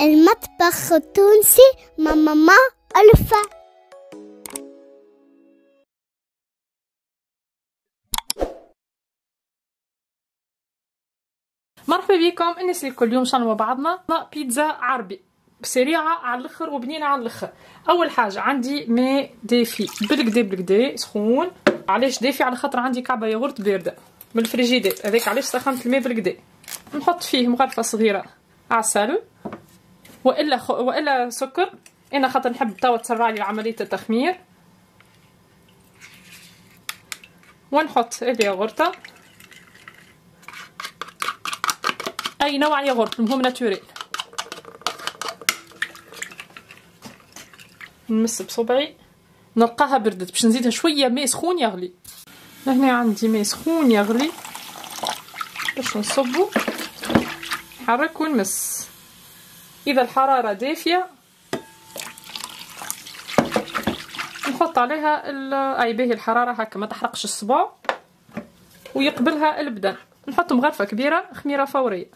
المطبخ التونسي مع ماما ألفا مرحبا بكم الناس اللي كل يوم شنو بعضنا؟ بيتزا عربي سريعة على الأخر وبنينة على الأخر. أول حاجة عندي ماء دافي بالكدا بالكدا سخون. علاش دافي؟ على خاطر عندي كعبة ياغورت باردة من الفريجيدير. هذاك علاش سخنت الماء بالكدا؟ نحط فيه مغرفة صغيرة عسل. وإلا خ... وإلا سكر. أنا خاطر نحب توا تسرع لي عملية التخمير. ونحط الياغورتة أي نوع ياغورت المهم ناتوريل. نمس بصبعي. نلقاها بردت. باش نزيدها شوية ماء سخون يغلي. هنا عندي ماء سخون يغلي. باش نصبو. نحرك ونمس إذا الحرارة دافية. نحط عليها أي باهي الحرارة هكا ما تحرقش الصباع. ويقبلها البدن. نحط مغرفة كبيرة خميرة فورية.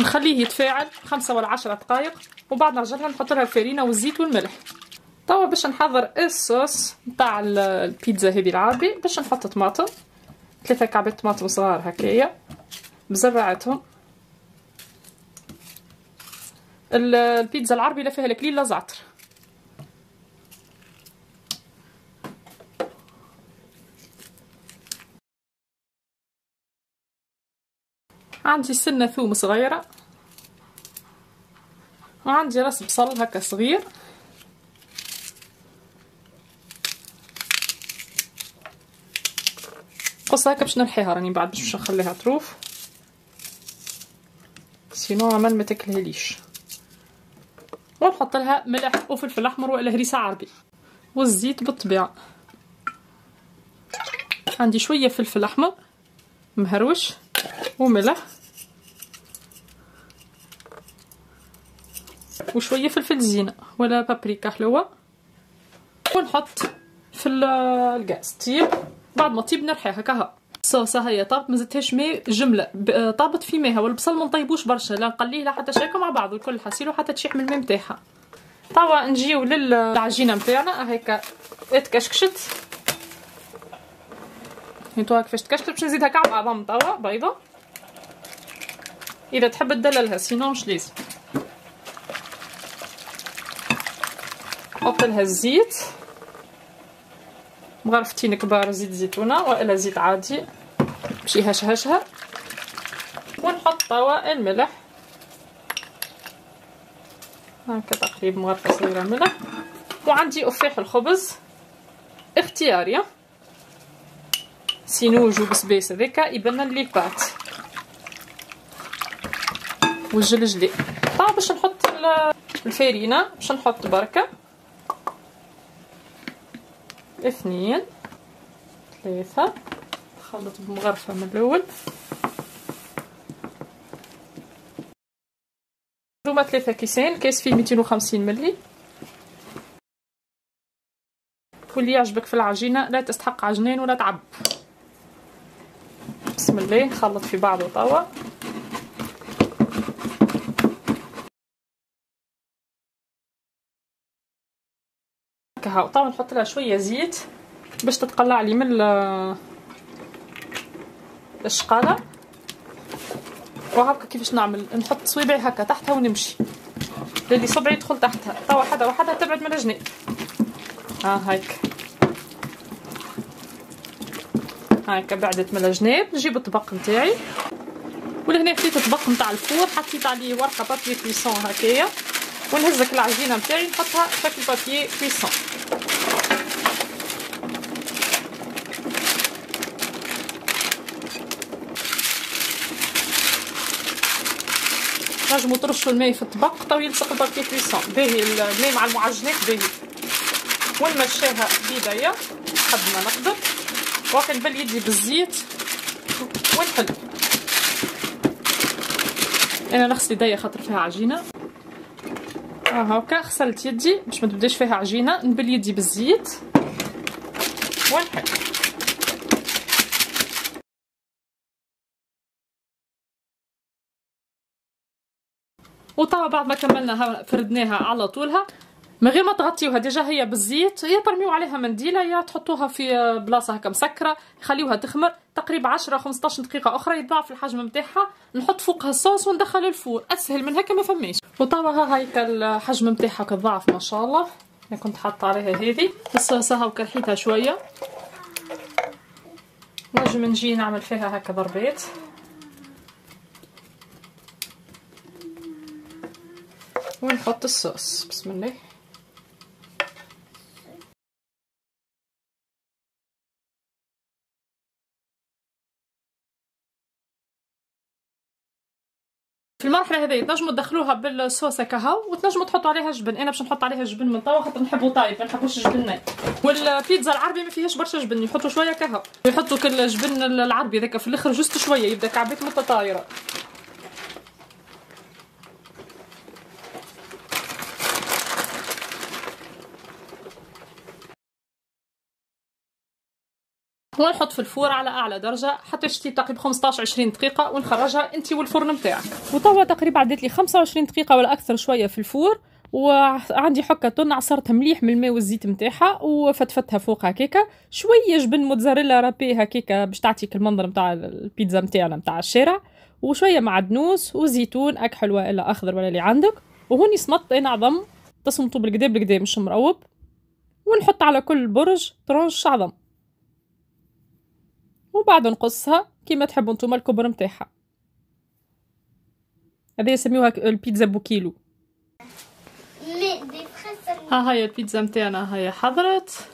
نخليه يتفاعل خمسة ولا عشرة دقائق وبعد نرجعها نحط لها الفارينه والزيت والملح. توا باش نحضر الصوص نتاع البيتزا هذه العربي باش نحط طماطم. ثلاثة كعبات طماطم صغار هكايا بزرعتهم. البيتزا العربي لا فيها لا كليل لا زعتر. عندي سنة ثوم صغيرة. وعندي راس بصل هكا صغير. قصة هكا باش نرحيها راني بعد باش نخليها تروف. سينو عمل ما تاكلهاليش. ونحط لها ملح وفلفل أحمر والا هريسة عربي. والزيت بالطبيعة. عندي شوية فلفل أحمر مهروش وملح. وشوية فلفل زينة ولا بابريكا حلوة. ونحط في الغاز طيب. بعد ما طيب نرحيها كها الصوصه هي طابت ما زدتهاش ماء جملة. طابت في ماها والبصل ما نطيبوش برشا لا نقليه لا حتى شيكو مع بعض الكل حسيلو حتى تشيح من الماء نتاعها توا نجيو للعجينة نتاعنا هيك اتكشكشت. أنتوا كيفاش تكشكشت باش نزيدها كعب عظم توا بيضة. إذا تحب تدللها سينو مش لازم حط لها الزيت. مغرفتين كبار زيت زيتونة وإلا زيت عادي. باش يهشهشها ونحط توا الملح هكا تقريبا مغرفه صغيره ملح. وعندي افاح الخبز. اختياري. سينوج وبسباس هذاكا يبان لي بات. والجلجلي. طيب باش نحط الفارينه باش نحط بركة. اثنين ثلاثة. خلط بمغرفة من الأول. هما ثلاثة كيسين كيس فيه ميتين وخمسين ملي واللي يعجبك في العجينة لا تستحق عجنين ولا تعب. بسم الله نخلط في بعضه توا هكا طبعا نحط لها شوية زيت باش تتقلع لي من الشقالة. وهكا كيفاش نعمل؟ نحط صويبعي هكا تحتها ونمشي. للي صبعي يدخل تحتها. توا وحده وحده تبعد من الجناب ها هيك. هكا بعدت من الجناب. نجيب الطبق نتاعي. ولهنا خديت الطبق نتاع الفور حطيت عليه ورقة بابي كويسون هكايا. ونهزك العجينه نتاعي نحطها في البابي كويسون نجمو ترشوا الماء في الطبق تو يلصق البابي كويسون باهي الماء مع المعجنات باهي. ونمشيها بيديا قد ما نقدر. واخد باليدي بالزيت ونحل. أنا نغسل يديا خاطر فيها عجينة. ها هكا غسلت يدي باش ما تبداش فيها عجينة نبل يدي بالزيت. ونحك وطبعا بعد ما كملناها فردناها على طولها. من غير ما تغطيوها déjà هي بالزيت يا ترميو عليها منديلة يا تحطوها في بلاصة هكا مسكرة خليوها تخمر تقريبا 10 15 دقيقة أخرى يتضاعف الحجم نتاعها نحط فوقها الصوص وندخل ال four أسهل من هكا ما فماش. وطبعا هايك الحجم نتاعها كضاعف ما شاء الله. أنا كنت حاطة عليها هذه الصوصه وكرحيتها شوية. نجم نجي نعمل فيها هكا ضربات. ونحط الصوص. بسم الله. المرحلة هذه تنجموا تدخلوها بالصوص كهو وتنجموا تحطوا عليها جبن. أنا باش نحط عليها جبن من توا خاطر نحبو طايب ما نحبوش الجبن ناي والبيتزا العربي ما فيهاش برشا جبن يحطوا شوية كهو يحطوا كل الجبن العربي ذاك في الأخر جست شوية يبدأ كعبيت متطايرة. ونحط في الفور على أعلى درجة حتى تشتي تقريبا 15 20 دقيقة ونخرجها أنت والفرن نتاعك وتوا تقريبا عدت لي 25 دقيقة ولا أكثر شوية في الفور وعندي حكة تون عصرتها مليح من الماء والزيت نتاعها وفتفتها فوق هكاكا. شوية جبن موتزاريلا رابي هكاكا باش تعطيك المنظر نتاع البيتزا نتاعنا نتاع الشارع وشوية معدنوس وزيتون أك حلوة إلا أخضر ولا اللي عندك. وهوني صمت نعظم تصمتو بالكدا بالكدا مش مروب. ونحط على كل برج ترونش عظم. وبعد نقصها كيما تحبوا نتوما الكبر نتاعها. هذه يسميوها البيتزا بوكيلو. ها هي البيتزا نتاعنا هي حضرت.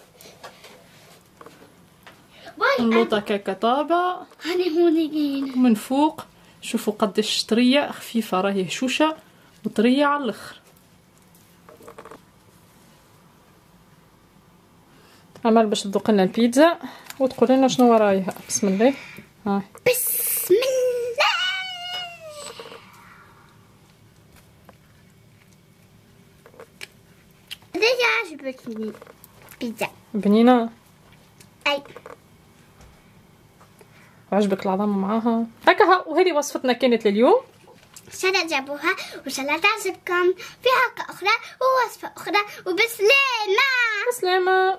نلوطها كيكة طابة. من فوق شوفوا قداش طرية خفيفة راهي هشوشة وطرية على الأخر. عمال باش تذوق لنا البيتزا وتقول لنا شنو رايها بسم الله. ها بسم الله. ليش عجبتني بيتزا بنينة. أي. عجبك العظم معاها. هكا وهذه وصفتنا كانت لليوم. ان شاء الله جابوها وان شاء الله تعجبكم في حلقة أخرى ووصفة أخرى. وبسلامة. بسلامة.